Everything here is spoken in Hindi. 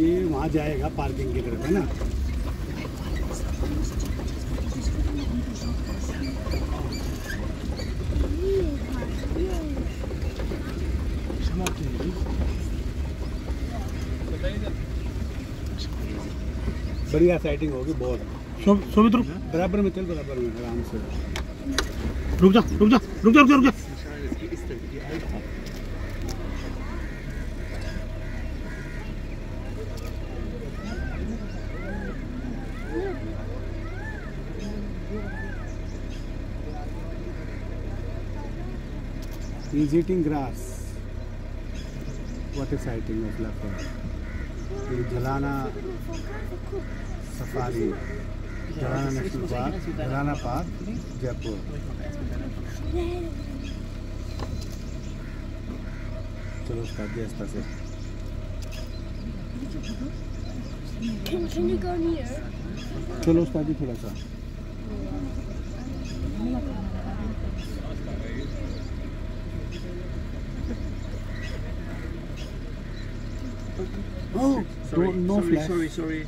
ये वहाँ जाएगा पार्किंग की तरफ़ है ना? बढ़िया सेटिंग होगी बहुत। शो- शोभित बराबर में चल बराबर में आराम से। रुक जा रुक जा रुक जा रुक जा रुक जा। He's eating grass. What sighting of leopard. ये Jhalana safari Jhalana national park Jhalana park Jaipur चलो उसका रास्ता से Can, can you go near? चलो उसका भी थोड़ा सा Oh, Sorry, don't- no sorry, flash. sorry, sorry.